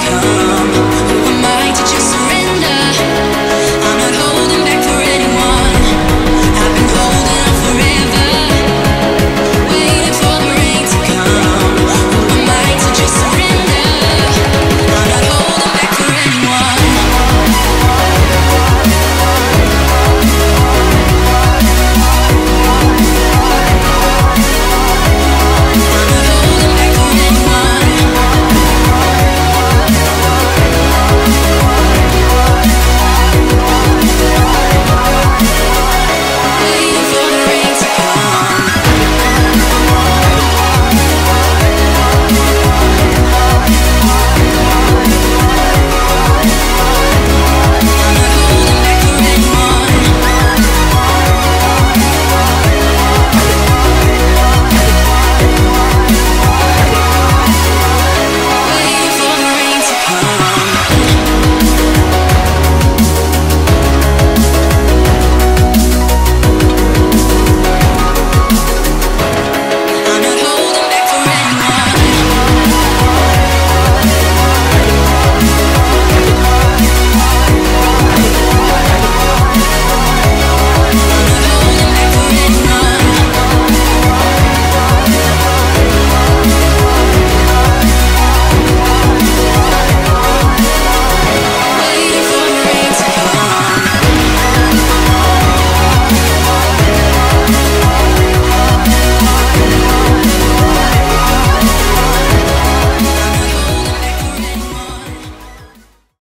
come.